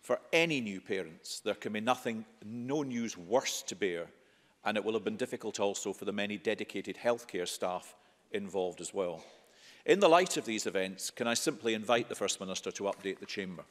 For any new parents, there can be nothing, no news worse to bear and it will have been difficult also for the many dedicated healthcare staff involved as well. In the light of these events, can I simply invite the First Minister to update the Chamber?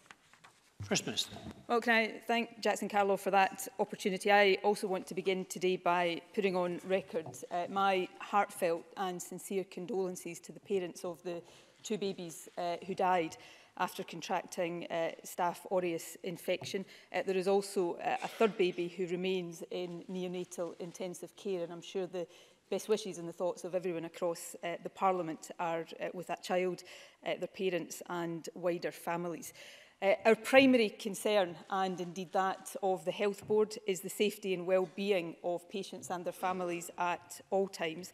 First Minister. Well, can I thank Jackson Carlow for that opportunity. I also want to begin today by putting on record uh, my heartfelt and sincere condolences to the parents of the two babies uh, who died after contracting uh, staph aureus infection. Uh, there is also uh, a third baby who remains in neonatal intensive care and I'm sure the best wishes and the thoughts of everyone across uh, the Parliament are uh, with that child, uh, their parents and wider families. Uh, our primary concern, and indeed that of the Health Board, is the safety and well-being of patients and their families at all times.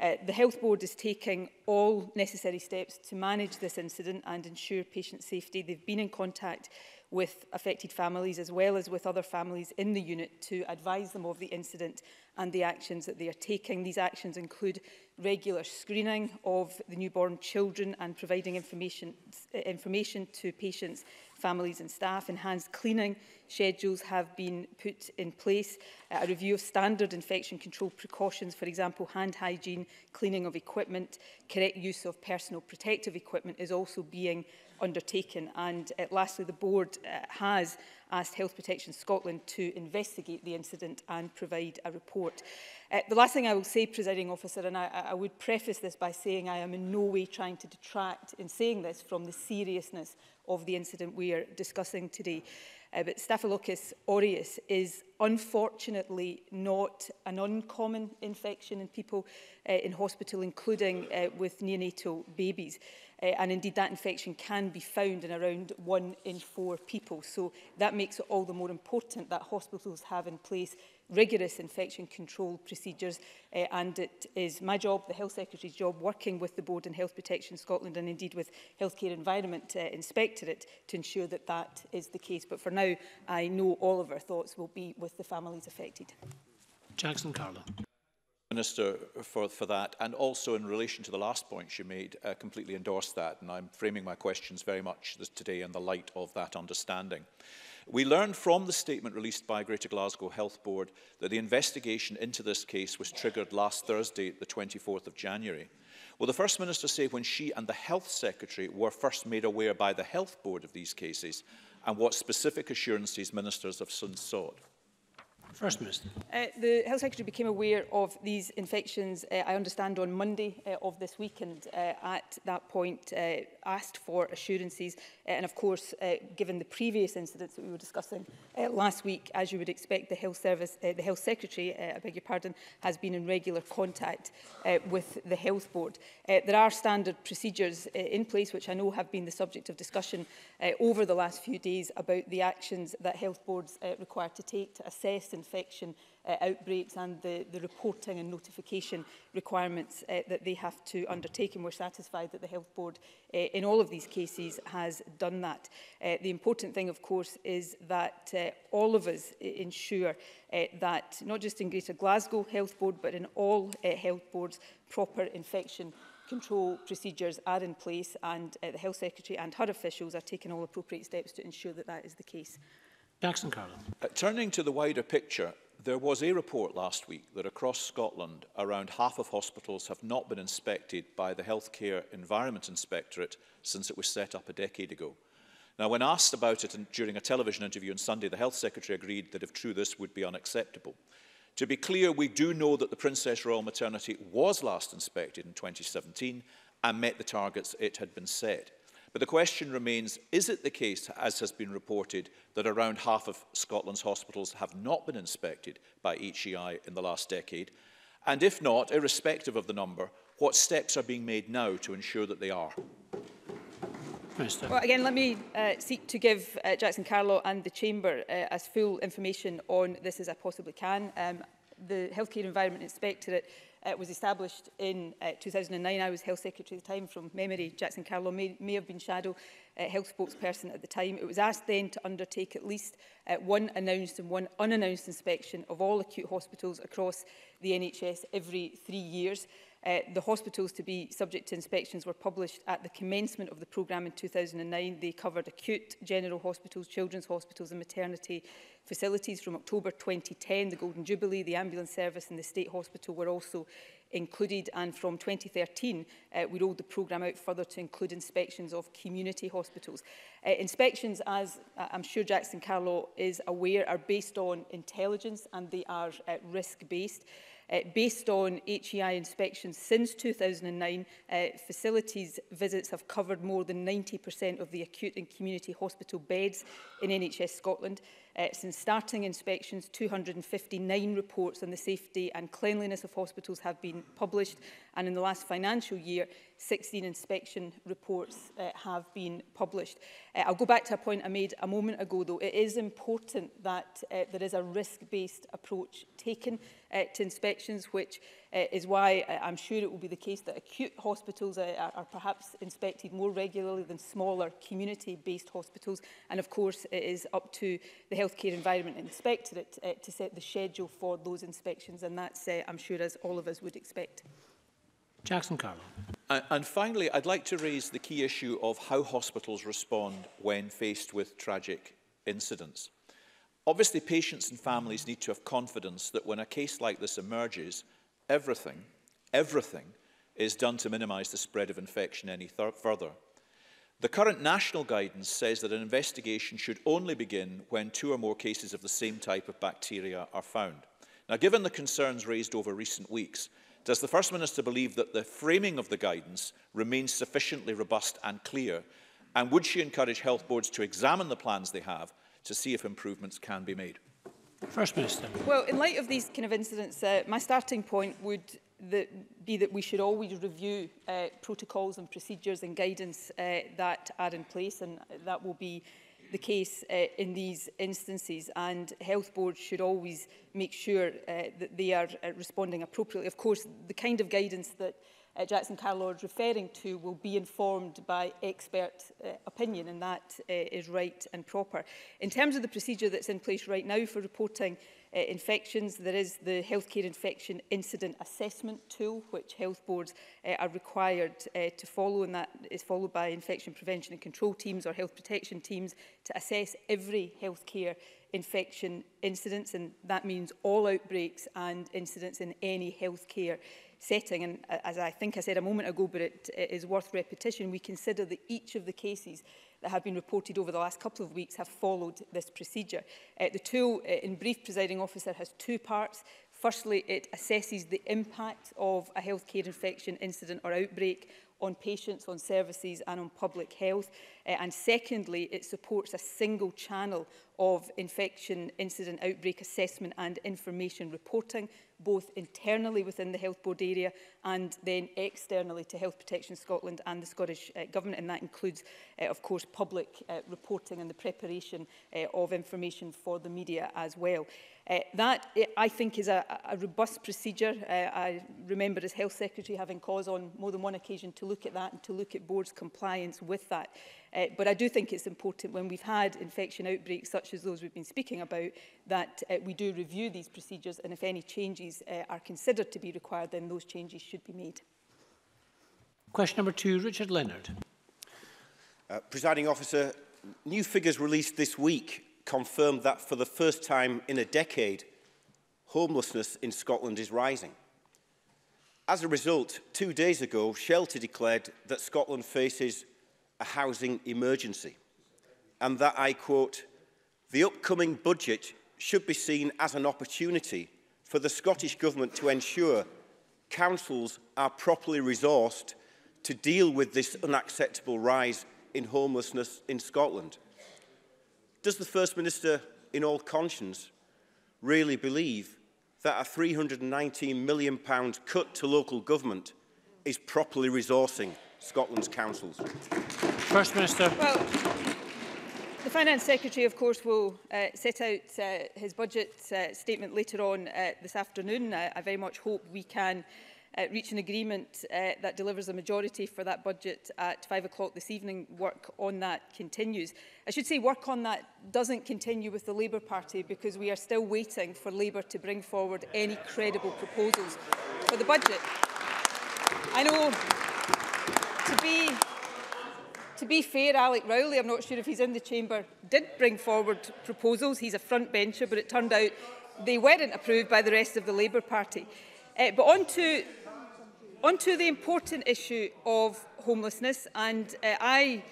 Uh, the Health Board is taking all necessary steps to manage this incident and ensure patient safety. They've been in contact with affected families as well as with other families in the unit to advise them of the incident and the actions that they are taking. These actions include regular screening of the newborn children and providing information, information to patients, families and staff. Enhanced cleaning schedules have been put in place. a review of standard infection control precautions, for example, hand hygiene, cleaning of equipment, correct use of personal protective equipment is also being undertaken. And uh, lastly, the board uh, has asked Health Protection Scotland to investigate the incident and provide a report. Uh, the last thing I will say, presiding officer, and I, I would preface this by saying I am in no way trying to detract in saying this from the seriousness of the incident we are discussing today. Uh, but Staphylococcus aureus is unfortunately not an uncommon infection in people uh, in hospital, including uh, with neonatal babies. Uh, and indeed, that infection can be found in around one in four people. So that makes it all the more important that hospitals have in place rigorous infection control procedures uh, and it is my job, the Health Secretary's job, working with the Board and Health Protection Scotland and indeed with Healthcare Environment uh, Inspectorate to ensure that that is the case. But for now, I know all of our thoughts will be with the families affected. Jackson Carlo. Minister for, for that and also in relation to the last point she made uh, completely endorse that and I'm framing my questions very much this, today in the light of that understanding. We learned from the statement released by Greater Glasgow Health Board that the investigation into this case was triggered last Thursday the 24th of January. Well, the First Minister say when she and the Health Secretary were first made aware by the Health Board of these cases and what specific assurances ministers have since sought? First Minister. Uh, the Health Secretary became aware of these infections, uh, I understand, on Monday uh, of this week and uh, at that point uh, asked for assurances. Uh, and of course, uh, given the previous incidents that we were discussing uh, last week, as you would expect, the Health Service, uh, the Health Secretary, uh, I beg your pardon, has been in regular contact uh, with the Health Board. Uh, there are standard procedures uh, in place, which I know have been the subject of discussion uh, over the last few days about the actions that health boards uh, require to take to assess and infection uh, outbreaks and the, the reporting and notification requirements uh, that they have to undertake. And we're satisfied that the Health Board uh, in all of these cases has done that. Uh, the important thing, of course, is that uh, all of us ensure uh, that not just in Greater Glasgow Health Board, but in all uh, health boards, proper infection control procedures are in place and uh, the Health Secretary and her officials are taking all appropriate steps to ensure that that is the case. Mm -hmm. Jackson Carlin. Uh, turning to the wider picture, there was a report last week that across Scotland, around half of hospitals have not been inspected by the Healthcare Environment Inspectorate since it was set up a decade ago. Now, when asked about it during a television interview on Sunday, the Health Secretary agreed that if true, this would be unacceptable. To be clear, we do know that the Princess Royal Maternity was last inspected in 2017 and met the targets it had been set. But the question remains, is it the case, as has been reported, that around half of Scotland's hospitals have not been inspected by HEI in the last decade? And if not, irrespective of the number, what steps are being made now to ensure that they are? Minister. Well, again, let me uh, seek to give uh, Jackson Carlo and the Chamber uh, as full information on this as I possibly can. Um, the Healthcare Environment Inspectorate it uh, was established in uh, 2009. I was Health Secretary at the time from memory. Jackson Carlow may, may have been shadow uh, health spokesperson at the time. It was asked then to undertake at least uh, one announced and one unannounced inspection of all acute hospitals across the NHS every three years. Uh, the hospitals to be subject to inspections were published at the commencement of the programme in 2009. They covered acute general hospitals, children's hospitals and maternity facilities. From October 2010, the Golden Jubilee, the ambulance service and the state hospital were also included and from 2013 uh, we rolled the programme out further to include inspections of community hospitals. Uh, inspections, as uh, I'm sure Jackson Carlo is aware, are based on intelligence and they are uh, risk-based. Uh, Uh, based on HEI inspections since 2009, uh, facilities visits have covered more than 90% of the acute and community hospital beds in NHS Scotland. Uh, since starting inspections, 259 reports on the safety and cleanliness of hospitals have been published, and in the last financial year, 16 inspection reports uh, have been published. Uh, I'll go back to a point I made a moment ago, though. It is important that uh, there is a risk-based approach taken uh, to inspections, which uh, is why uh, I'm sure it will be the case that acute hospitals are, are perhaps inspected more regularly than smaller community-based hospitals. And of course, it is up to the Healthcare Environment Inspectorate uh, to set the schedule for those inspections. And that's, uh, I'm sure, as all of us would expect. Jackson Carlo. Uh, and finally, I'd like to raise the key issue of how hospitals respond when faced with tragic incidents. Obviously, patients and families need to have confidence that when a case like this emerges, Everything, everything is done to minimise the spread of infection any further. The current national guidance says that an investigation should only begin when two or more cases of the same type of bacteria are found. Now, given the concerns raised over recent weeks, does the First Minister believe that the framing of the guidance remains sufficiently robust and clear? And would she encourage health boards to examine the plans they have to see if improvements can be made? First Minister. Well, in light of these kind of incidents, uh, my starting point would that be that we should always review uh, protocols and procedures and guidance uh, that are in place and that will be the case uh, in these instances and health boards should always make sure uh, that they are uh, responding appropriately. Of course, the kind of guidance that uh, Jackson Carlord referring to will be informed by expert uh, opinion, and that uh, is right and proper. In terms of the procedure that's in place right now for reporting uh, infections, there is the Healthcare Infection Incident Assessment Tool, which health boards uh, are required uh, to follow, and that is followed by infection prevention and control teams or health protection teams to assess every healthcare infection incidents, and that means all outbreaks and incidents in any healthcare setting. And uh, as I think I said a moment ago, but it, it is worth repetition, we consider that each of the cases that have been reported over the last couple of weeks have followed this procedure. Uh, the tool, uh, in brief, presiding officer, has two parts. Firstly, it assesses the impact of a healthcare infection incident or outbreak on patients, on services and on public health. Uh, and secondly, it supports a single channel of infection incident outbreak assessment and information reporting, both internally within the Health Board area and then externally to Health Protection Scotland and the Scottish uh, Government. And that includes, uh, of course, public uh, reporting and the preparation uh, of information for the media as well. Uh, that, uh, I think, is a, a robust procedure. Uh, I remember as Health Secretary having cause on more than one occasion to look at that and to look at boards' compliance with that. Uh, but I do think it's important when we've had infection outbreaks such as those we've been speaking about that uh, we do review these procedures and if any changes uh, are considered to be required then those changes should be made. Question number two, Richard Leonard. Uh, Presiding officer, new figures released this week confirmed that for the first time in a decade, homelessness in Scotland is rising. As a result, two days ago, Shelter declared that Scotland faces a housing emergency. And that I quote, the upcoming budget should be seen as an opportunity for the Scottish Government to ensure councils are properly resourced to deal with this unacceptable rise in homelessness in Scotland. Does the First Minister, in all conscience, really believe that a £319 million cut to local government is properly resourcing Scotland's councils? First Minister. Well, the Finance Secretary, of course, will uh, set out uh, his budget uh, statement later on uh, this afternoon. I, I very much hope we can uh, reach an agreement uh, that delivers a majority for that budget at five o'clock this evening. Work on that continues. I should say work on that doesn't continue with the Labour Party because we are still waiting for Labour to bring forward any credible proposals for the budget. I know be, to be fair, Alec Rowley, I'm not sure if he's in the chamber, did bring forward proposals. He's a front bencher, but it turned out they weren't approved by the rest of the Labour Party. Uh, but on to, on to the important issue of homelessness, and uh, I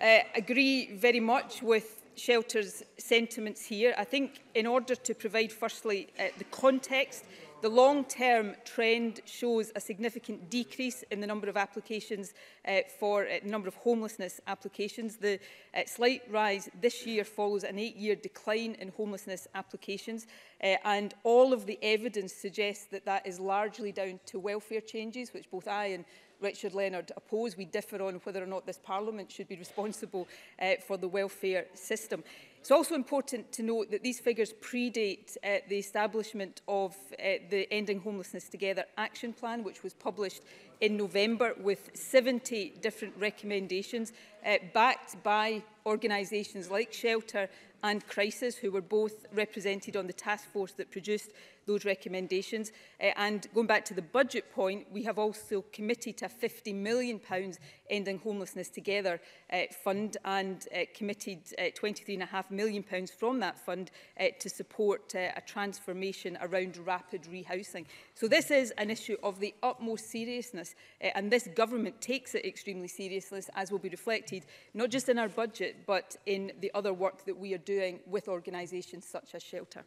uh, agree very much with Shelter's sentiments here. I think in order to provide, firstly, uh, the context, The long-term trend shows a significant decrease in the number of applications uh, for uh, number of homelessness applications. The uh, slight rise this year follows an eight-year decline in homelessness applications, uh, and all of the evidence suggests that that is largely down to welfare changes, which both I and Richard Leonard oppose. We differ on whether or not this Parliament should be responsible uh, for the welfare system. It's also important to note that these figures predate uh, the establishment of uh, the Ending Homelessness Together Action Plan, which was published in November with 70 different recommendations uh, backed by organisations like Shelter and Crisis, who were both represented on the task force that produced those recommendations. Uh, and going back to the budget point, we have also committed to a £50 million pounds Ending Homelessness Together uh, fund and uh, committed uh, £23.5 million pounds from that fund uh, to support uh, a transformation around rapid rehousing. So this is an issue of the utmost seriousness uh, and this government takes it extremely seriously as will be reflected not just in our budget, but in the other work that we are doing with organisations such as Shelter.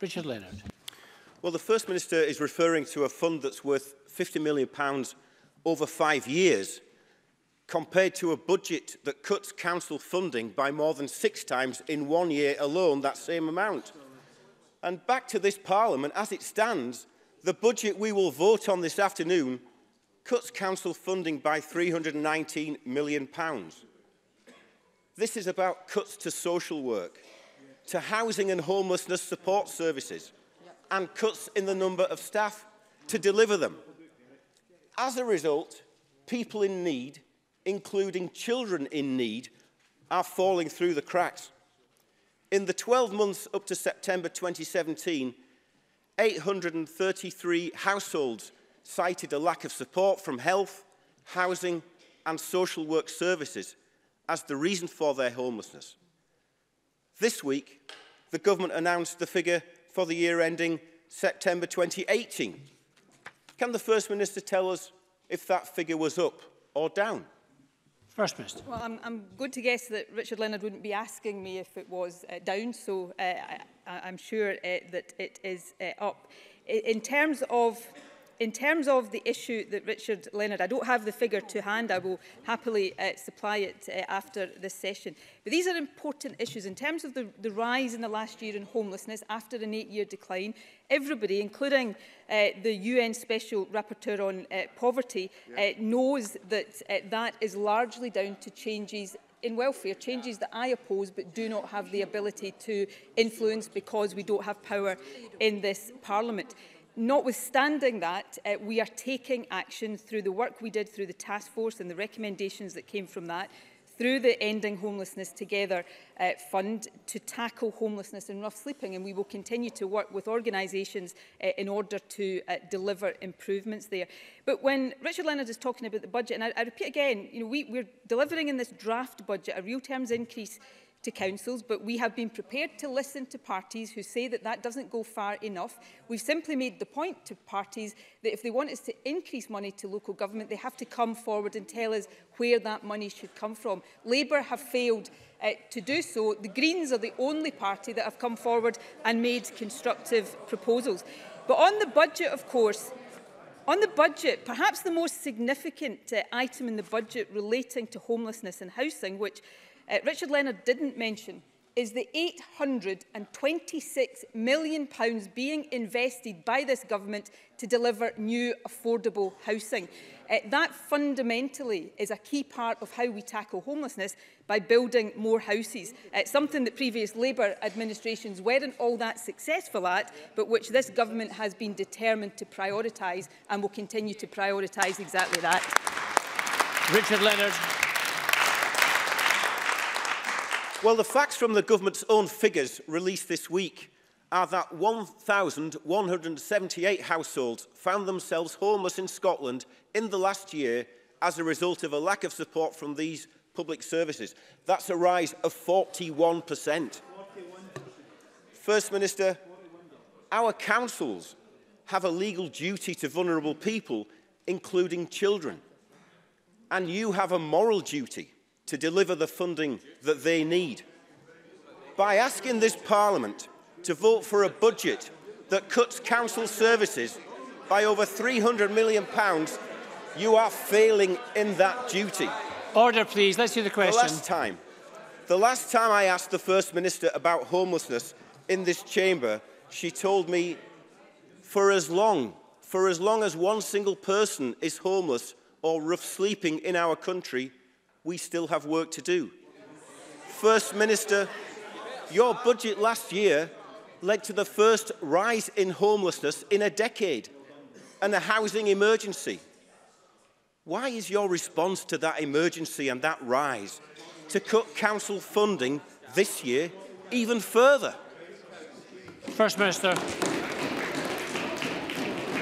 Richard Leonard. Well, the First Minister is referring to a fund that's worth £50 million over five years, compared to a budget that cuts council funding by more than six times in one year alone, that same amount. And back to this Parliament, as it stands, the budget we will vote on this afternoon cuts council funding by £319 million. This is about cuts to social work, to housing and homelessness support services, and cuts in the number of staff to deliver them. As a result, people in need, including children in need, are falling through the cracks. In the 12 months up to September 2017, 833 households cited a lack of support from health, housing and social work services as the reason for their homelessness. This week, the government announced the figure for the year ending September 2018. Can the First Minister tell us if that figure was up or down? First Minister. Well, I'm, I'm good to guess that Richard Leonard wouldn't be asking me if it was uh, down, so uh, I, I'm sure uh, that it is uh, up. In terms of in terms of the issue that Richard Leonard, I don't have the figure to hand, I will happily uh, supply it uh, after this session. But these are important issues. In terms of the, the rise in the last year in homelessness after an eight-year decline, everybody, including uh, the UN Special Rapporteur on uh, Poverty, yeah. uh, knows that uh, that is largely down to changes in welfare, changes that I oppose but do not have the ability to influence because we don't have power in this parliament. Notwithstanding that, uh, we are taking action through the work we did through the task force and the recommendations that came from that, through the Ending Homelessness Together uh, Fund to tackle homelessness and rough sleeping. And we will continue to work with organisations uh, in order to uh, deliver improvements there. But when Richard Leonard is talking about the budget, and I, I repeat again, you know, we, we're delivering in this draft budget a real terms increase to councils, but we have been prepared to listen to parties who say that that doesn't go far enough. We've simply made the point to parties that if they want us to increase money to local government, they have to come forward and tell us where that money should come from. Labour have failed uh, to do so. The Greens are the only party that have come forward and made constructive proposals. But on the budget, of course, On the budget, perhaps the most significant uh, item in the budget relating to homelessness and housing, which uh, Richard Leonard didn't mention is the £826 million pounds being invested by this government to deliver new affordable housing. Uh, that fundamentally is a key part of how we tackle homelessness by building more houses, uh, something that previous Labour administrations weren't all that successful at, but which this government has been determined to prioritise and will continue to prioritise exactly that. Richard Leonard. Well, the facts from the government's own figures released this week are that 1,178 households found themselves homeless in Scotland in the last year as a result of a lack of support from these public services. That's a rise of 41%. First Minister, our councils have a legal duty to vulnerable people, including children. And you have a moral duty to deliver the funding that they need. By asking this Parliament to vote for a budget that cuts council services by over £300 million, you are failing in that duty. Order, please. Let's hear the question. The last time, the last time I asked the First Minister about homelessness in this chamber, she told me, for as long, for as long as one single person is homeless or rough sleeping in our country, we still have work to do. First Minister, your budget last year led to the first rise in homelessness in a decade and a housing emergency. Why is your response to that emergency and that rise to cut council funding this year even further? First Minister.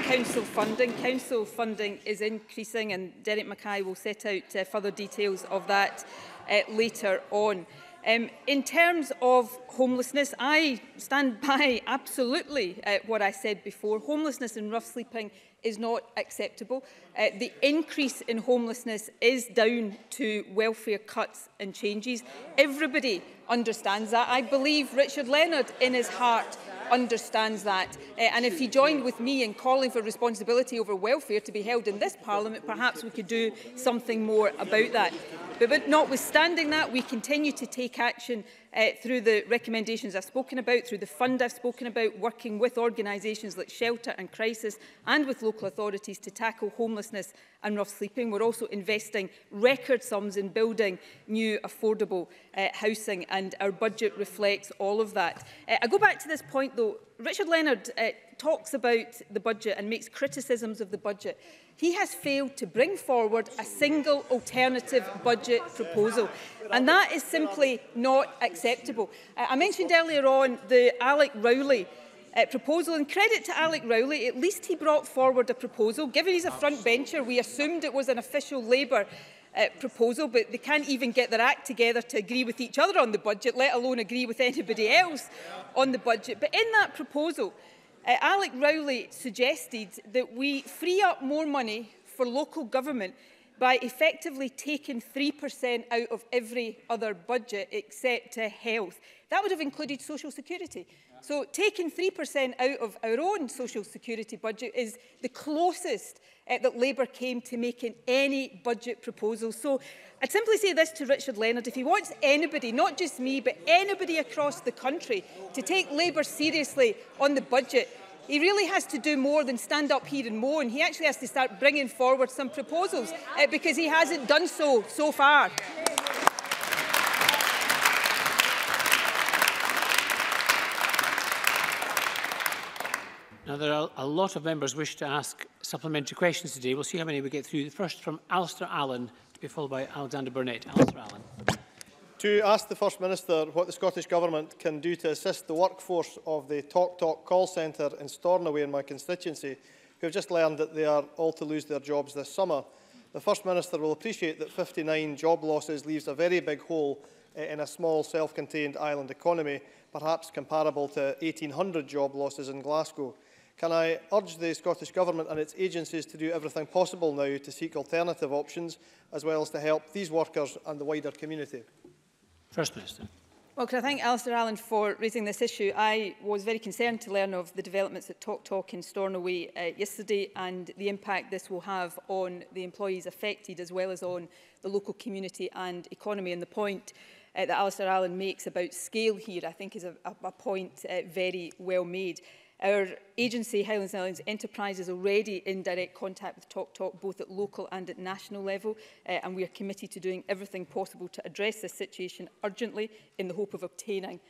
council funding. Council funding is increasing and Derek Mackay will set out uh, further details of that uh, later on. Um, in terms of homelessness, I stand by absolutely uh, what I said before. Homelessness and rough sleeping is not acceptable. Uh, the increase in homelessness is down to welfare cuts and changes. Everybody understands that. I believe Richard Leonard in his heart understands that. Uh, and if he joined with me in calling for responsibility over welfare to be held in this Parliament, perhaps we could do something more about that. But, but notwithstanding that, we continue to take action uh, through the recommendations I've spoken about, through the fund I've spoken about, working with organisations like Shelter and Crisis and with local authorities to tackle homelessness and rough sleeping. We're also investing record sums in building new affordable uh, housing and our budget reflects all of that. Uh, I go back to this point though, Richard Leonard uh, talks about the budget and makes criticisms of the budget he has failed to bring forward a single alternative budget proposal. And that is simply not acceptable. Uh, I mentioned earlier on the Alec Rowley uh, proposal. And credit to Alec Rowley, at least he brought forward a proposal. Given he's a front bencher, we assumed it was an official Labour uh, proposal, but they can't even get their act together to agree with each other on the budget, let alone agree with anybody else on the budget. But in that proposal, Uh, Alec Rowley suggested that we free up more money for local government by effectively taking 3% out of every other budget except uh, health. That would have included social security. So taking 3% out of our own social security budget is the closest uh, that Labour came to making any budget proposal. So I'd simply say this to Richard Leonard, if he wants anybody, not just me, but anybody across the country to take Labour seriously on the budget, he really has to do more than stand up here and moan. He actually has to start bringing forward some proposals uh, because he hasn't done so so far. Now, there are a lot of members wish to ask supplementary questions today. We'll see how many we get through. The first from Alistair Allen, to be followed by Alexander Burnett. Alistair Allen. To ask the First Minister what the Scottish Government can do to assist the workforce of the Talk Talk call centre in Stornoway in my constituency, who have just learned that they are all to lose their jobs this summer. The First Minister will appreciate that 59 job losses leaves a very big hole eh, in a small self-contained island economy, perhaps comparable to 1,800 job losses in Glasgow. Can I urge the Scottish Government and its agencies to do everything possible now to seek alternative options, as well as to help these workers and the wider community? First Minister. Well, can I thank Alistair Allen for raising this issue? I was very concerned to learn of the developments at Talk Talk in Stornoway uh, yesterday and the impact this will have on the employees affected as well as on the local community and economy. And the point uh, that Alistair Allen makes about scale here, I think, is a, a point uh, very well made. Our agency, Highlands and Islands Enterprise, is already in direct contact with TalkTalk, Talk, both at local and at national level, uh, and we are committed to doing everything possible to address this situation urgently in the hope of obtaining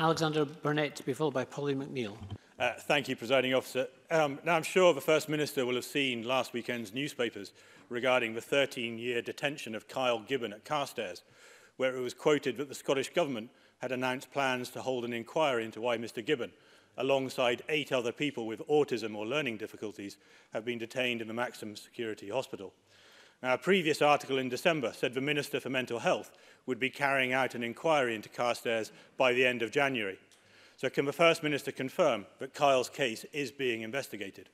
Alexander Burnett to be followed by Polly McNeill. Uh, thank you, Presiding Officer. Um, now, I'm sure the First Minister will have seen last weekend's newspapers regarding the 13-year detention of Kyle Gibbon at Carstairs, where it was quoted that the Scottish Government had announced plans to hold an inquiry into why Mr Gibbon, alongside eight other people with autism or learning difficulties, have been detained in the Maximum Security Hospital. Now, a previous article in December said the Minister for Mental Health would be carrying out an inquiry into Carstairs by the end of January. So can the First Minister confirm that Kyle's case is being investigated?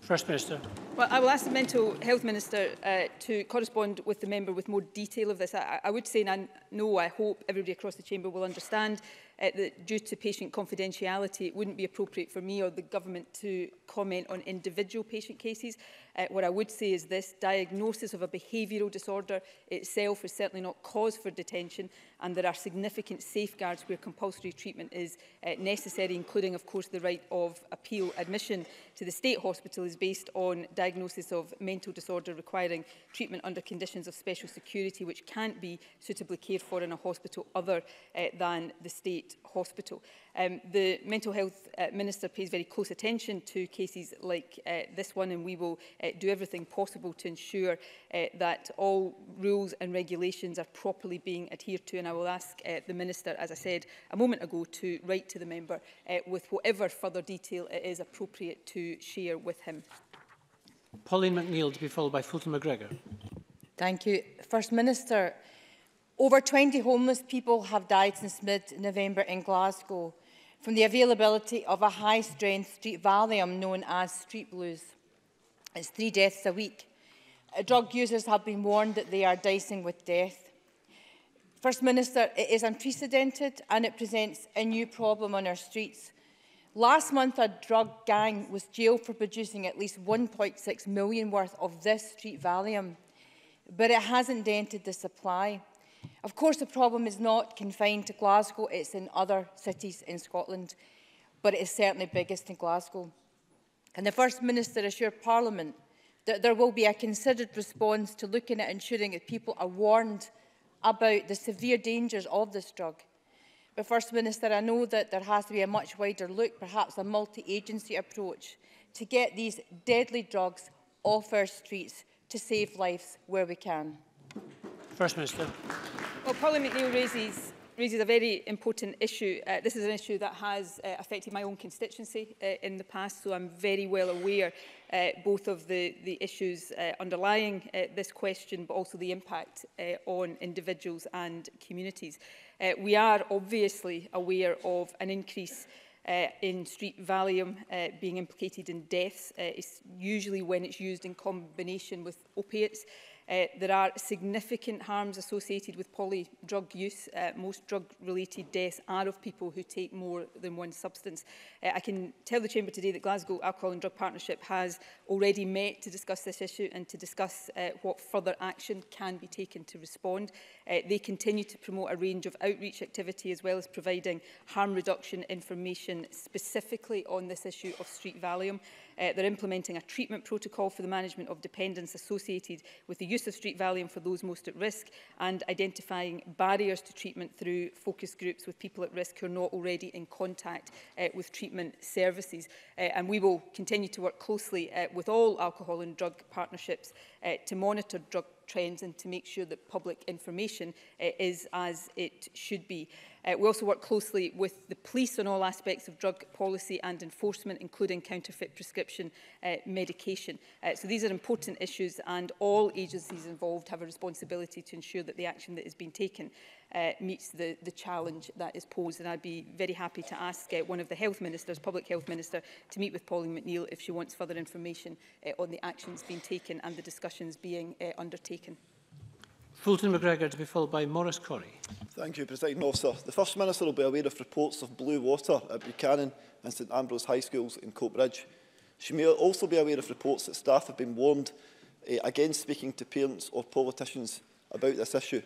First Minister. Well, I will ask the Mental Health Minister uh, to correspond with the member with more detail of this. I, I would say, and I know, I hope everybody across the chamber will understand uh, that due to patient confidentiality, it wouldn't be appropriate for me or the government to comment on individual patient cases. Uh, what I would say is this diagnosis of a behavioural disorder itself is certainly not cause for detention and there are significant safeguards where compulsory treatment is uh, necessary, including, of course, the right of appeal. Admission to the state hospital is based on diagnosis of mental disorder requiring treatment under conditions of special security which can't be suitably cared for in a hospital other uh, than the state hospital. Um, the Mental Health uh, Minister pays very close attention to cases like uh, this one and we will uh, do everything possible to ensure uh, that all rules and regulations are properly being adhered to and I will ask uh, the Minister, as I said a moment ago, to write to the member uh, with whatever further detail it is appropriate to share with him. Pauline McNeill to be followed by Fulton McGregor. Thank you. First Minister, over 20 homeless people have died since mid-November in Glasgow from the availability of a high-strength street Valium known as street blues. It's three deaths a week. Uh, drug users have been warned that they are dicing with death. First Minister, it is unprecedented and it presents a new problem on our streets Last month, a drug gang was jailed for producing at least 1.6 million worth of this street Valium, but it hasn't dented the supply. Of course, the problem is not confined to Glasgow, it's in other cities in Scotland, but it is certainly biggest in Glasgow. Can the First Minister assure Parliament that there will be a considered response to looking at ensuring that people are warned about the severe dangers of this drug? But First Minister, I know that there has to be a much wider look, perhaps a multi-agency approach, to get these deadly drugs off our streets to save lives where we can. First Minister. Well, Polly McNeill raises raises a very important issue. Uh, this is an issue that has uh, affected my own constituency uh, in the past, so I'm very well aware uh, both of the, the issues uh, underlying uh, this question, but also the impact uh, on individuals and communities. Uh, Uh, we are obviously aware of an increase uh, in street Valium uh, being implicated in deaths. Uh, it's usually when it's used in combination with opiates. Uh, there are significant harms associated with polydrug use. Uh, most drug-related deaths are of people who take more than one substance. Uh, I can tell the Chamber today that Glasgow Alcohol and Drug Partnership has already met to discuss this issue and to discuss uh, what further action can be taken to respond. Uh, they continue to promote a range of outreach activity as well as providing harm reduction information specifically on this issue of street Valium. Uh, they're implementing a treatment protocol for the management of dependence associated with the use use of street Valium for those most at risk and identifying barriers to treatment through focus groups with people at risk who are not already in contact uh, with treatment services. Uh, and we will continue to work closely uh, with all alcohol and drug partnerships uh, to monitor drug trends and to make sure that public information uh, is as it should be. Uh, we also work closely with the police on all aspects of drug policy and enforcement, including counterfeit prescription uh, medication. Uh, so these are important issues and all agencies involved have a responsibility to ensure that the action that is being taken uh, meets the, the challenge that is posed. And I'd be very happy to ask uh, one of the health ministers, public health minister, to meet with Pauline McNeill if she wants further information uh, on the actions being taken and the discussions being uh, undertaken. Fulton McGregor to be followed by Morris Corey. Thank you, President Officer. The First Minister will be aware of reports of blue water at Buchanan and St Ambrose High Schools in Coatbridge. She may also be aware of reports that staff have been warned eh, against speaking to parents or politicians about this issue.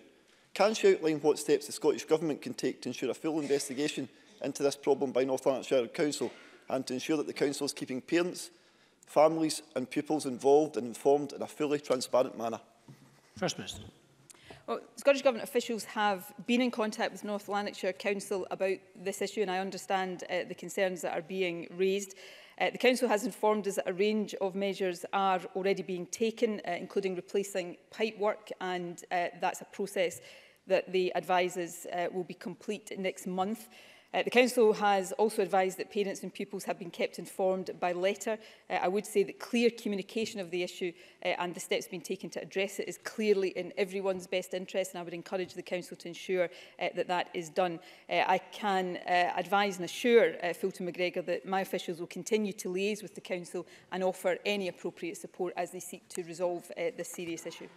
Can she outline what steps the Scottish Government can take to ensure a full investigation into this problem by North Lanarkshire Council and to ensure that the Council is keeping parents, families and pupils involved and informed in a fully transparent manner? First Minister. Well, Scottish Government officials have been in contact with North Lanarkshire Council about this issue and I understand uh, the concerns that are being raised. Uh, the Council has informed us that a range of measures are already being taken, uh, including replacing pipework, and uh, that's a process that the advisers uh, will be complete next month. Uh, the Council has also advised that parents and pupils have been kept informed by letter. Uh, I would say that clear communication of the issue uh, and the steps being taken to address it is clearly in everyone's best interest and I would encourage the Council to ensure uh, that that is done. Uh, I can uh, advise and assure uh, Fulton MacGregor that my officials will continue to liaise with the Council and offer any appropriate support as they seek to resolve uh, this serious issue.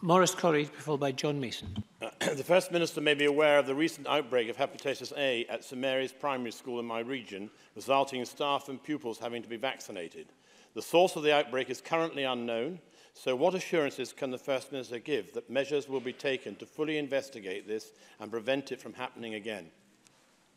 Morris Corrie, followed by John Mason. Uh, the First Minister may be aware of the recent outbreak of hepatitis A at St Mary's Primary School in my region, resulting in staff and pupils having to be vaccinated. The source of the outbreak is currently unknown, so what assurances can the First Minister give that measures will be taken to fully investigate this and prevent it from happening again?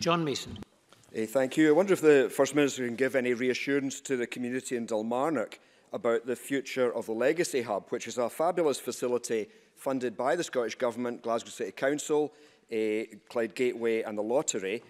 John Mason. Hey, eh, thank you. I wonder if the First Minister can give any reassurance to the community in Dalmarnock about the future of the Legacy Hub, which is a fabulous facility funded by the Scottish Government, Glasgow City Council, uh, Clyde Gateway and the Lottery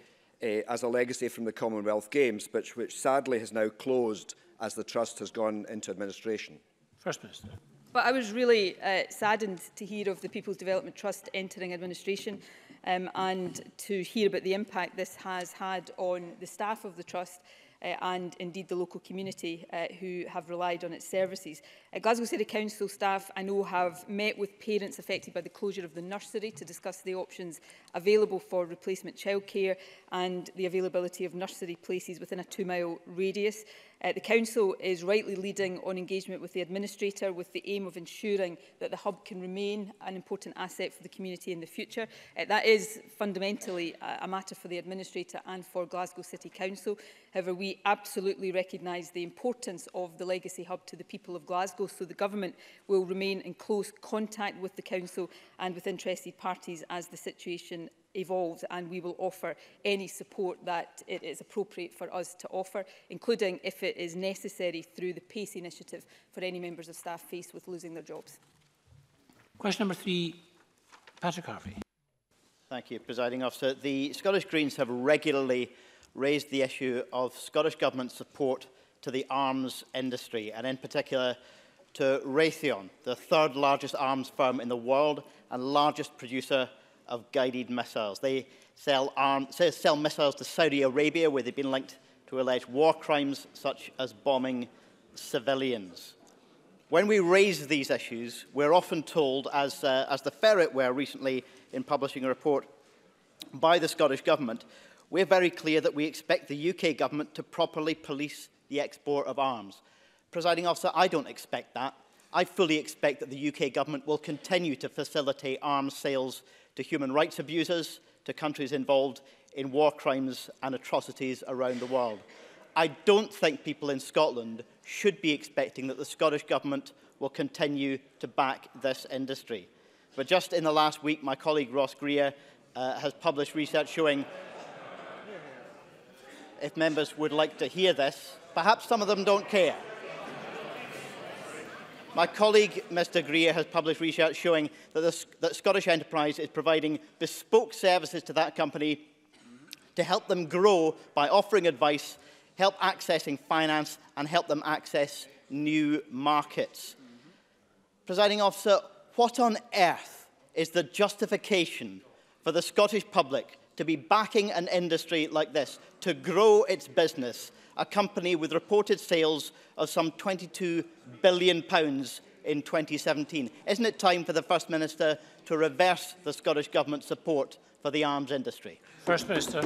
uh, as a legacy from the Commonwealth Games, but which, which sadly has now closed as the Trust has gone into administration. First Minister. But I was really uh, saddened to hear of the People's Development Trust entering administration um, and to hear about the impact this has had on the staff of the Trust uh, and indeed the local community uh, who have relied on its services. Uh, Glasgow City Council staff I know have met with parents affected by the closure of the nursery to discuss the options available for replacement childcare and the availability of nursery places within a two mile radius. Uh, the Council is rightly leading on engagement with the administrator with the aim of ensuring that the hub can remain an important asset for the community in the future. Uh, that is fundamentally a, a matter for the administrator and for Glasgow City Council. However, we absolutely recognise the importance of the legacy hub to the people of Glasgow, so the government will remain in close contact with the council and with interested parties as the situation evolves and we will offer any support that it is appropriate for us to offer, including if it is necessary through the PACE initiative for any members of staff faced with losing their jobs. Question number three, Patrick Harvey. Thank you, Presiding Officer. The Scottish Greens have regularly raised the issue of Scottish Government support to the arms industry, and in particular to Raytheon, the third largest arms firm in the world and largest producer of guided missiles. They sell, arm, sell missiles to Saudi Arabia, where they've been linked to alleged war crimes such as bombing civilians. When we raise these issues, we're often told, as, uh, as the Ferret were recently in publishing a report by the Scottish Government, we're very clear that we expect the UK Government to properly police the export of arms. Presiding officer, I don't expect that. I fully expect that the UK Government will continue to facilitate arms sales to human rights abusers, to countries involved in war crimes and atrocities around the world. I don't think people in Scotland should be expecting that the Scottish Government will continue to back this industry. But just in the last week, my colleague Ross Greer uh, has published research showing if members would like to hear this, perhaps some of them don't care. My colleague, Mr Greer, has published research showing that, the, that Scottish Enterprise is providing bespoke services to that company to help them grow by offering advice, help accessing finance and help them access new markets. Mm -hmm. Presiding officer, what on earth is the justification for the Scottish public to be backing an industry like this, to grow its business, a company with reported sales of some £22 billion pounds in 2017. Isn't it time for the First Minister to reverse the Scottish Government's support for the arms industry? First Minister.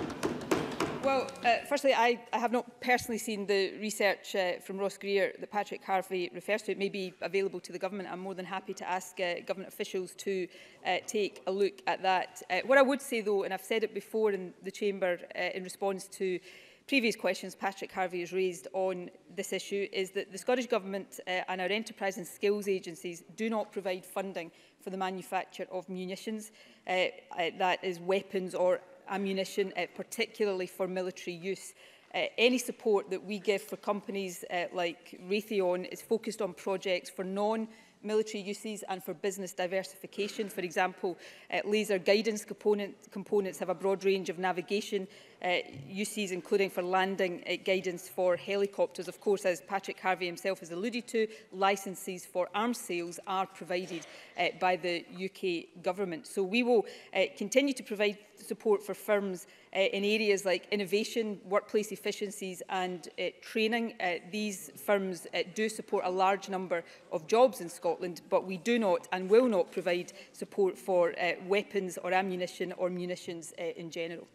Well, uh, firstly, I, I have not personally seen the research uh, from Ross Greer that Patrick Harvey refers to. It may be available to the government. I'm more than happy to ask uh, government officials to uh, take a look at that. Uh, what I would say, though, and I've said it before in the Chamber uh, in response to previous questions Patrick Harvey has raised on this issue is that the Scottish Government uh, and our enterprise and skills agencies do not provide funding for the manufacture of munitions, uh, uh, that is weapons or ammunition, uh, particularly for military use. Uh, any support that we give for companies uh, like Raytheon is focused on projects for non military uses and for business diversification. For example, uh, laser guidance component, components have a broad range of navigation uh, uses, including for landing uh, guidance for helicopters. Of course, as Patrick Harvey himself has alluded to, licences for arms sales are provided uh, by the UK government. So we will uh, continue to provide support for firms uh, in areas like innovation, workplace efficiencies and uh, training. Uh, these firms uh, do support a large number of jobs in Scotland, but we do not and will not provide support for uh, weapons or ammunition or munitions uh, in general.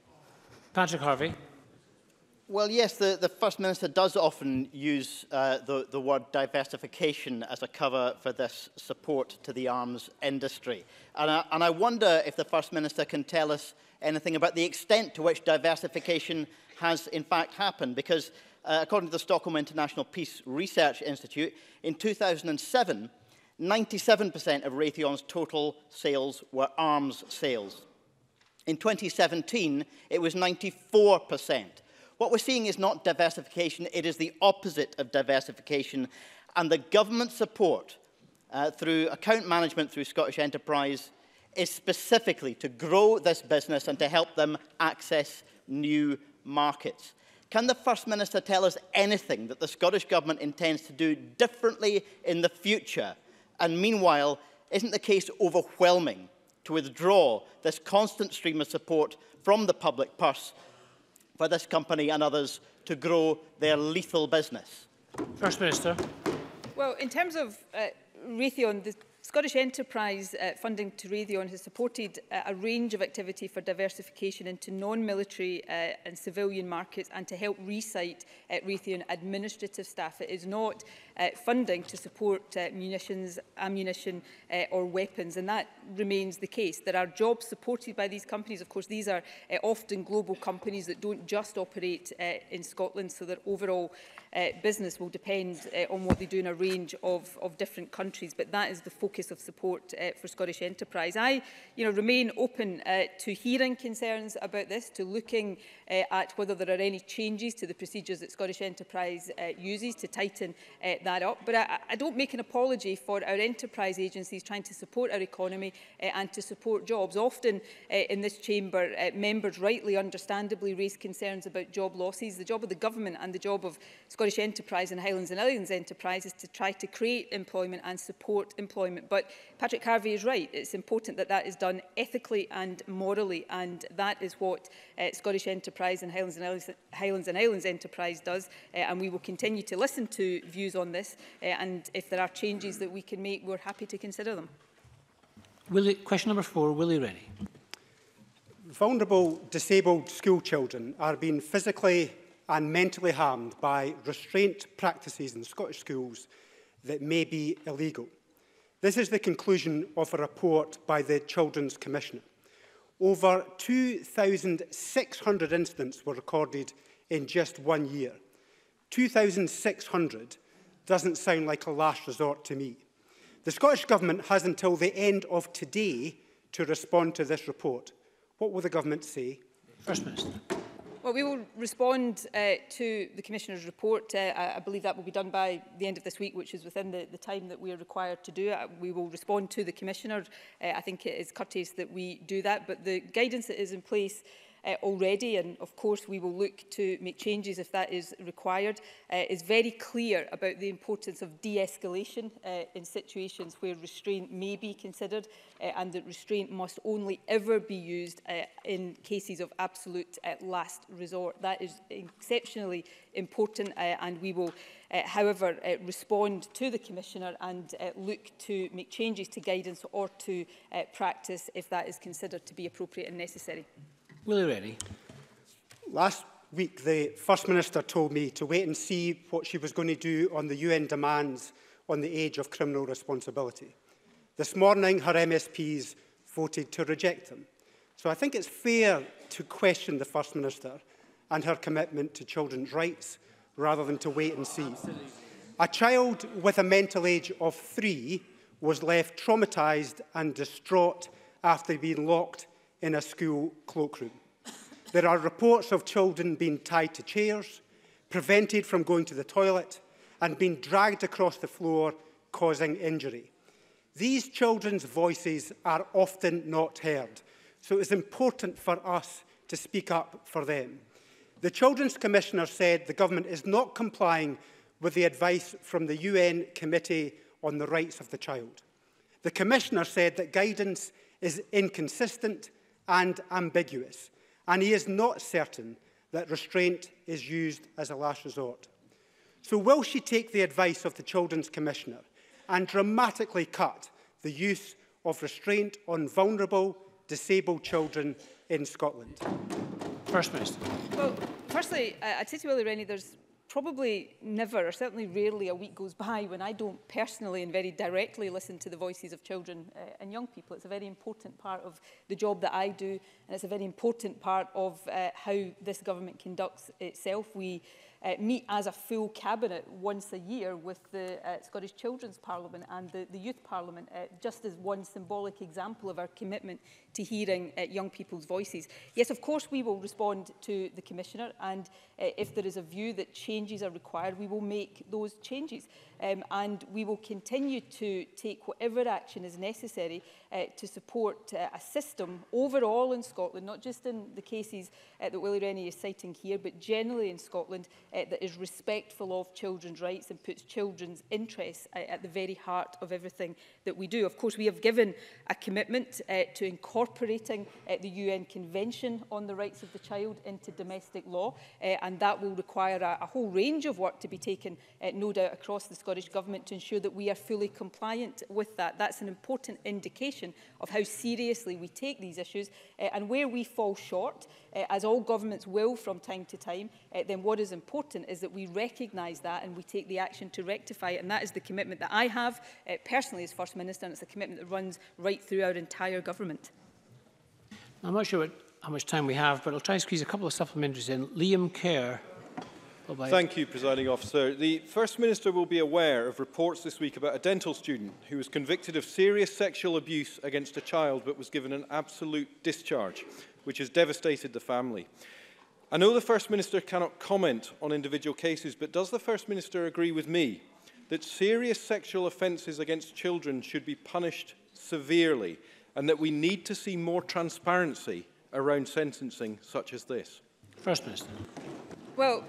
Patrick Harvey. Well, yes, the, the First Minister does often use uh, the, the word diversification as a cover for this support to the arms industry. And I, and I wonder if the First Minister can tell us anything about the extent to which diversification has in fact happened, because uh, according to the Stockholm International Peace Research Institute, in 2007, 97% of Raytheon's total sales were arms sales. In 2017, it was 94%. What we're seeing is not diversification, it is the opposite of diversification. And the government support uh, through account management through Scottish Enterprise is specifically to grow this business and to help them access new markets. Can the First Minister tell us anything that the Scottish Government intends to do differently in the future? And meanwhile, isn't the case overwhelming to withdraw this constant stream of support from the public purse for this company and others to grow their lethal business? First Minister. Well, in terms of uh, Raytheon, the Scottish Enterprise uh, funding to Raytheon has supported uh, a range of activity for diversification into non-military uh, and civilian markets and to help recite uh, Raytheon administrative staff. It is not uh, funding to support uh, munitions, ammunition uh, or weapons. And that remains the case. There are jobs supported by these companies. Of course, these are uh, often global companies that don't just operate uh, in Scotland, so their overall uh, business will depend uh, on what they do in a range of, of different countries. But that is the focus of support uh, for Scottish enterprise. I you know, remain open uh, to hearing concerns about this, to looking uh, at whether there are any changes to the procedures that Scottish enterprise uh, uses to tighten uh, that that up. But I, I don't make an apology for our enterprise agencies trying to support our economy uh, and to support jobs. Often uh, in this chamber, uh, members rightly, understandably raise concerns about job losses. The job of the government and the job of Scottish Enterprise and Highlands and Islands Enterprise is to try to create employment and support employment. But Patrick Harvey is right. It's important that that is done ethically and morally. And that is what uh, Scottish Enterprise and Highlands and Islands, Highlands and Islands Enterprise does. Uh, and we will continue to listen to views on on this uh, and if there are changes that we can make, we're happy to consider them. Willie, question number four, Willie Rennie. Vulnerable disabled school children are being physically and mentally harmed by restraint practices in Scottish schools that may be illegal. This is the conclusion of a report by the Children's Commissioner. Over 2,600 incidents were recorded in just one year. 2,600 doesn't sound like a last resort to me. The Scottish Government has until the end of today to respond to this report. What will the Government say? First Minister. Well, we will respond uh, to the Commissioner's report. Uh, I, believe that will be done by the end of this week, which is within the, the time that we are required to do it. We will respond to the Commissioner. Uh, I think it is courteous that we do that, but the guidance that is in place uh, already, and of course we will look to make changes if that is required, uh, is very clear about the importance of de-escalation uh, in situations where restraint may be considered uh, and that restraint must only ever be used uh, in cases of absolute uh, last resort. That is exceptionally important uh, and we will uh, however uh, respond to the Commissioner and uh, look to make changes to guidance or to uh, practice if that is considered to be appropriate and necessary. Willie Rennie. Last week, the First Minister told me to wait and see what she was going to do on the UN demands on the age of criminal responsibility. This morning, her MSPs voted to reject them. So I think it's fair to question the First Minister and her commitment to children's rights rather than to wait and see. Oh, A child with a mental age of three was left traumatised and distraught after being locked in a school cloakroom. There are reports of children being tied to chairs, prevented from going to the toilet and being dragged across the floor, causing injury. These children's voices are often not heard, so it is important for us to speak up for them. The Children's Commissioner said the government is not complying with the advice from the UN Committee on the Rights of the Child. The Commissioner said that guidance is inconsistent and ambiguous and he is not certain that restraint is used as a last resort. So will she take the advice of the Children's Commissioner and dramatically cut the use of restraint on vulnerable, disabled children in Scotland? First Minister. Well, firstly, uh, I'd say to Willie Rennie, there's probably never, or certainly rarely, a week goes by when I don't personally and very directly listen to the voices of children uh, and young people. It's a very important part of the job that I do, and it's a very important part of uh, how this government conducts itself. We uh, meet as a full cabinet once a year with the uh, Scottish Children's Parliament and the, the Youth Parliament, uh, just as one symbolic example of our commitment to hearing uh, young people's voices. Yes, of course, we will respond to the Commissioner, and uh, if there is a view that changes are required, we will make those changes. Um, and we will continue to take whatever action is necessary uh, to support uh, a system overall in Scotland, not just in the cases uh, that Willie Rennie is citing here, but generally in Scotland, uh, that is respectful of children's rights and puts children's interests uh, at the very heart of everything that we do. Of course, we have given a commitment uh, to incorporating uh, the UN Convention on the Rights of the Child into domestic law, uh, and that will require a, a whole range of work to be taken, uh, no doubt, across the Scottish Government to ensure that we are fully compliant with that. That's an important indication of how seriously we take these issues uh, and where we fall short, uh, as all governments will from time to time, uh, then what is important important is that we recognise that and we take the action to rectify it. And that is the commitment that I have uh, personally as First Minister, and it's a commitment that runs right through our entire government. I'm not sure what, how much time we have, but I'll try and squeeze a couple of supplementaries in. Liam Kerr. Thank you, Presiding Officer. The First Minister will be aware of reports this week about a dental student who was convicted of serious sexual abuse against a child but was given an absolute discharge, which has devastated the family. I know the First Minister cannot comment on individual cases, but does the First Minister agree with me that serious sexual offences against children should be punished severely and that we need to see more transparency around sentencing such as this? First Minister. Well,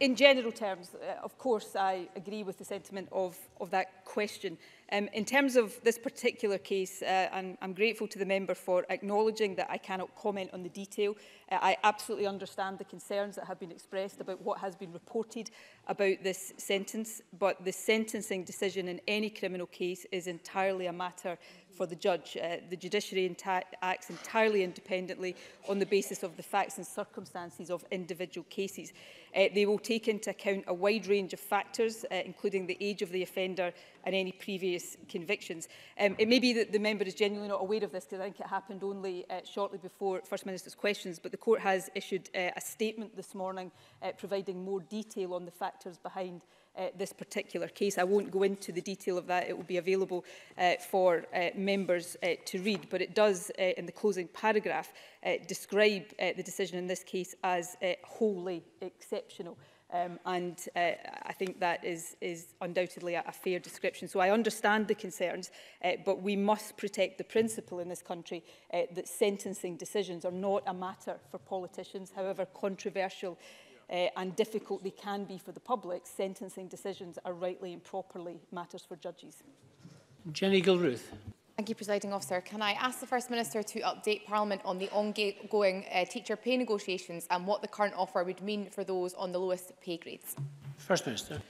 in general terms, uh, of course, I agree with the sentiment of, of that question. Um, in terms of this particular case, uh, I'm, I'm grateful to the member for acknowledging that I cannot comment on the detail. Uh, I absolutely understand the concerns that have been expressed about what has been reported about this sentence, but the sentencing decision in any criminal case is entirely a matter for the judge. Uh, the judiciary acts entirely independently on the basis of the facts and circumstances of individual cases. Uh, they will take into account a wide range of factors, uh, including the age of the offender and any previous convictions. Um, it may be that the member is genuinely not aware of this because I think it happened only uh, shortly before First Minister's questions, but the court has issued uh, a statement this morning uh, providing more detail on the factors behind uh, this particular case. I won't go into the detail of that. It will be available uh, for uh, members uh, to read. But it does, uh, in the closing paragraph, uh, describe uh, the decision in this case as uh, wholly exceptional. Um, and uh, I think that is, is undoubtedly a, a fair description. So I understand the concerns, uh, but we must protect the principle in this country uh, that sentencing decisions are not a matter for politicians, however controversial uh, and difficult they can be for the public, sentencing decisions are rightly and properly matters for judges. Jenny Gilruth. Thank you, Presiding Officer. Can I ask the First Minister to update Parliament on the ongoing uh, teacher pay negotiations and what the current offer would mean for those on the lowest pay grades? First Minister.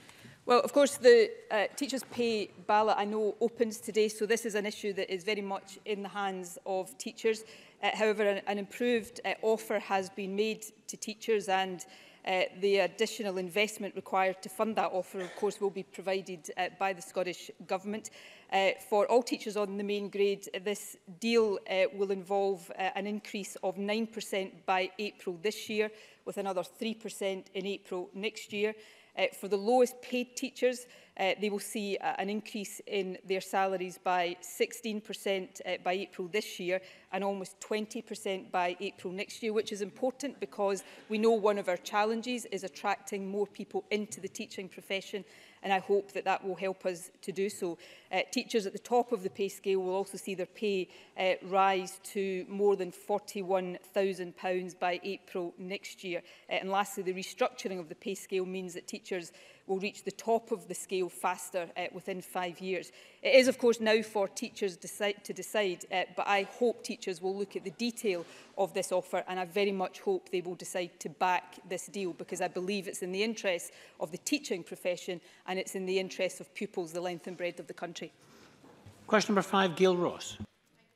Well, of course, the uh, Teachers Pay Ballot, I know, opens today, so this is an issue that is very much in the hands of teachers. Uh, however, an, an improved uh, offer has been made to teachers and Uh, the additional investment required to fund that offer, of course, will be provided uh, by the Scottish Government. Uh, for all teachers on the main grade, this deal uh, will involve uh, an increase of 9% by April this year, with another 3% in April next year. Uh, for the lowest paid teachers, uh, they will see uh, an increase in their salaries by 16% uh, by April this year and almost 20% by April next year, which is important because we know one of our challenges is attracting more people into the teaching profession and I hope that that will help us to do so. Uh, teachers at the top of the pay scale will also see their pay uh, rise to more than £41,000 by April next year. Uh, and lastly, the restructuring of the pay scale means that teachers will reach the top of the scale faster uh, within five years. It is, of course, now for teachers decide to decide, uh, but I hope teachers will look at the detail of this offer and I very much hope they will decide to back this deal because I believe it's in the interest of the teaching profession and it's in the interest of pupils, the length and breadth of the country. Question number five, Gail Ross.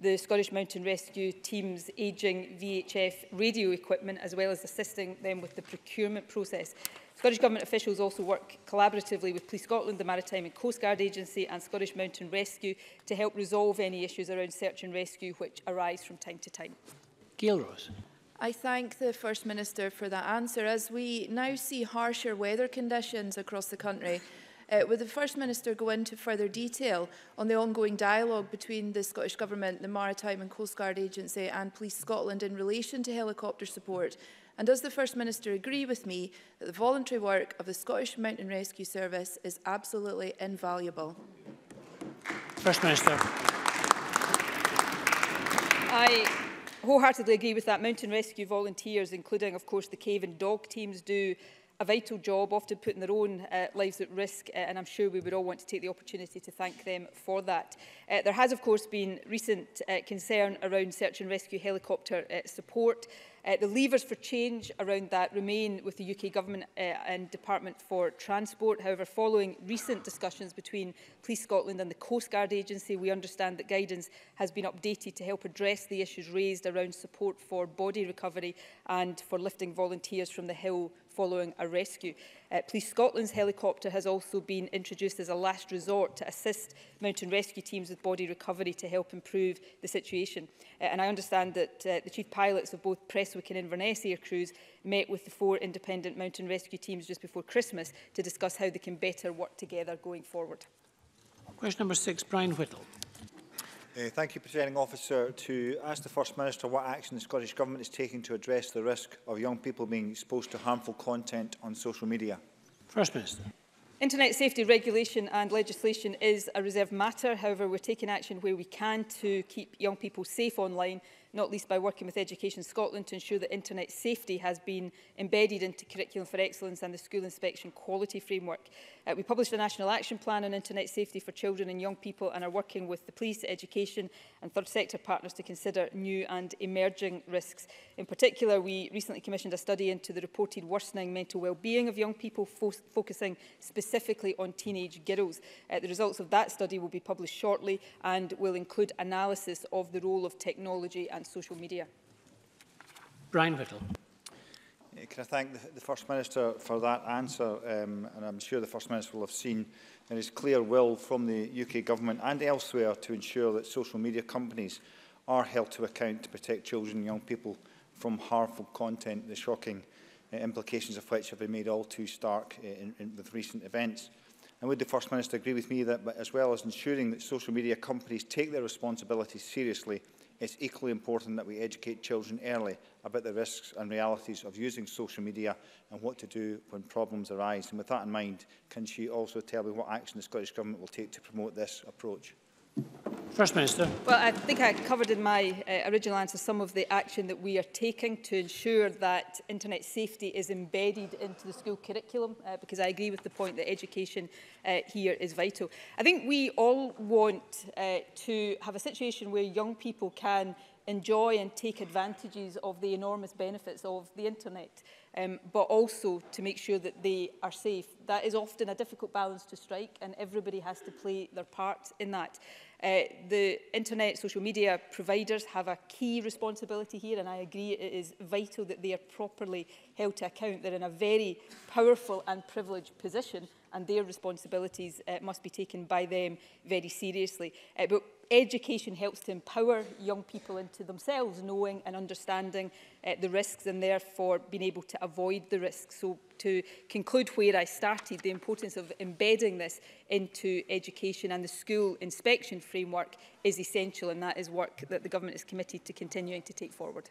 the Scottish Mountain Rescue team's ageing VHF radio equipment as well as assisting them with the procurement process. Scottish Government officials also work collaboratively with Police Scotland, the Maritime and Coast Guard Agency and Scottish Mountain Rescue to help resolve any issues around search and rescue which arise from time to time. Gail Ross. I thank the First Minister for that answer. As we now see harsher weather conditions across the country, uh, will the First Minister go into further detail on the ongoing dialogue between the Scottish Government, the Maritime and Coast Guard Agency and Police Scotland in relation to helicopter support And does the First Minister agree with me that the voluntary work of the Scottish Mountain Rescue Service is absolutely invaluable? First Minister. I wholeheartedly agree with that. Mountain rescue volunteers, including, of course, the cave and dog teams, do a vital job, often putting their own uh, lives at risk, uh, and I'm sure we would all want to take the opportunity to thank them for that. Uh, there has, of course, been recent uh, concern around search and rescue helicopter uh, support. Uh, the levers for change around that remain with the UK Government uh, and Department for Transport. However, following recent discussions between Police Scotland and the Coast Guard Agency, we understand that guidance has been updated to help address the issues raised around support for body recovery and for lifting volunteers from the hill following a rescue. Uh, Police Scotland's helicopter has also been introduced as a last resort to assist mountain rescue teams with body recovery to help improve the situation. Uh, and I understand that uh, the chief pilots of both Presswick and Inverness air crews met with the four independent mountain rescue teams just before Christmas to discuss how they can better work together going forward. Question number six, Brian Whittle. Uh, thank you, Presiding Officer. To ask the First Minister what action the Scottish Government is taking to address the risk of young people being exposed to harmful content on social media. First Minister. Internet safety regulation and legislation is a reserved matter. However, we're taking action where we can to keep young people safe online not least by working with Education Scotland to ensure that internet safety has been embedded into Curriculum for Excellence and the School Inspection Quality Framework. Uh, we published a National Action Plan on Internet Safety for Children and Young People and are working with the police, education and third sector partners to consider new and emerging risks. In particular, we recently commissioned a study into the reported worsening mental well-being of young people, fo focusing specifically on teenage girls. Uh, the results of that study will be published shortly and will include analysis of the role of technology and social media. Brian Whittle. Can I thank the, the First Minister for that answer? Um, and I'm sure the First Minister will have seen there is clear will from the UK Government and elsewhere to ensure that social media companies are held to account to protect children and young people from harmful content, the shocking uh, implications of which have been made all too stark uh, in, in, with recent events. And would the First Minister agree with me that, as well as ensuring that social media companies take their responsibilities seriously, it's equally important that we educate children early about the risks and realities of using social media and what to do when problems arise. And with that in mind, can she also tell me what action the Scottish Government will take to promote this approach? First Minister. Well, I think I covered in my uh, original answer some of the action that we are taking to ensure that internet safety is embedded into the school curriculum, uh, because I agree with the point that education uh, here is vital. I think we all want uh, to have a situation where young people can enjoy and take advantages of the enormous benefits of the internet, um, but also to make sure that they are safe. That is often a difficult balance to strike and everybody has to play their part in that. Uh, the internet, social media providers have a key responsibility here, and I agree it is vital that they are properly held to account. They're in a very powerful and privileged position, and their responsibilities uh, must be taken by them very seriously. Uh, but education helps to empower young people into themselves knowing and understanding uh, the risks and therefore being able to avoid the risks. So to conclude where I started, the importance of embedding this into education and the school inspection framework is essential and that is work that the government is committed to continuing to take forward.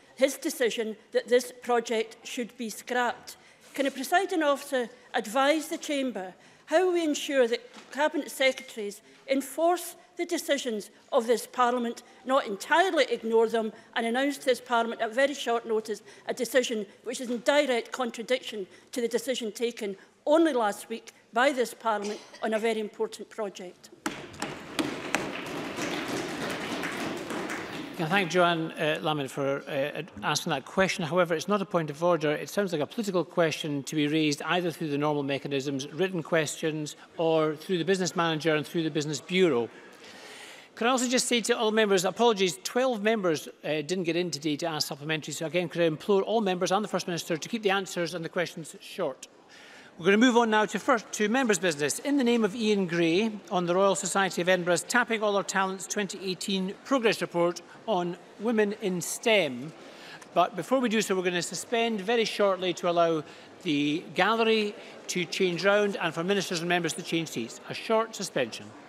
his decision that this project should be scrapped. Can a presiding officer advise the Chamber how we ensure that Cabinet Secretaries enforce the decisions of this Parliament, not entirely ignore them and announce to this Parliament at very short notice a decision which is in direct contradiction to the decision taken only last week by this Parliament on a very important project. can thank Joanne uh, Lamin for uh, asking that question. However, it's not a point of order. It sounds like a political question to be raised either through the normal mechanisms, written questions, or through the business manager and through the business bureau. Can I also just say to all members, apologies, 12 members uh, didn't get in today to ask supplementary. So again, could I implore all members and the First Minister to keep the answers and the questions short. We're going to move on now to first to members' business. In the name of Ian Gray on the Royal Society of Edinburgh's Tapping All Our Talents 2018 Progress Report on Women in STEM. But before we do so, we're going to suspend very shortly to allow the gallery to change round and for ministers and members to change seats. A short suspension.